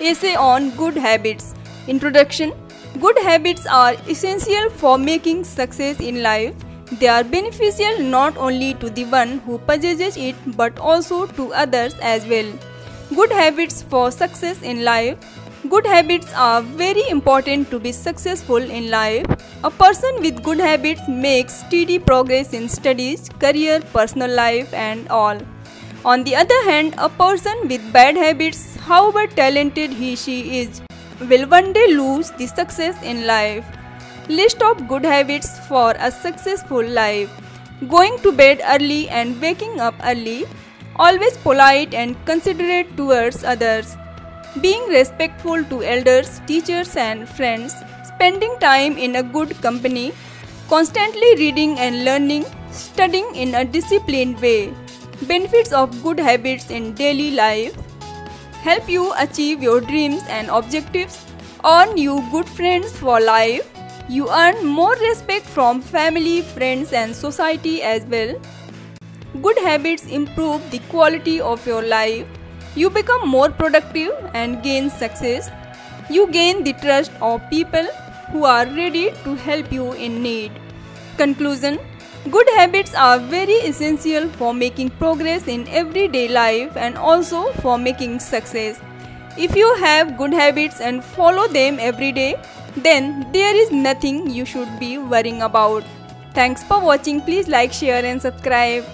Essay on Good Habits Introduction Good habits are essential for making success in life. They are beneficial not only to the one who possesses it but also to others as well. Good habits for success in life Good habits are very important to be successful in life. A person with good habits makes steady progress in studies, career, personal life, and all. On the other hand, a person with bad habits, however talented he she is, will one day lose the success in life. List of good habits for a successful life. Going to bed early and waking up early. Always polite and considerate towards others being respectful to elders, teachers, and friends, spending time in a good company, constantly reading and learning, studying in a disciplined way. Benefits of good habits in daily life help you achieve your dreams and objectives, earn you good friends for life, you earn more respect from family, friends, and society as well. Good habits improve the quality of your life you become more productive and gain success. You gain the trust of people who are ready to help you in need. Conclusion Good habits are very essential for making progress in everyday life and also for making success. If you have good habits and follow them every day, then there is nothing you should be worrying about. Thanks for watching. Please like, share and subscribe.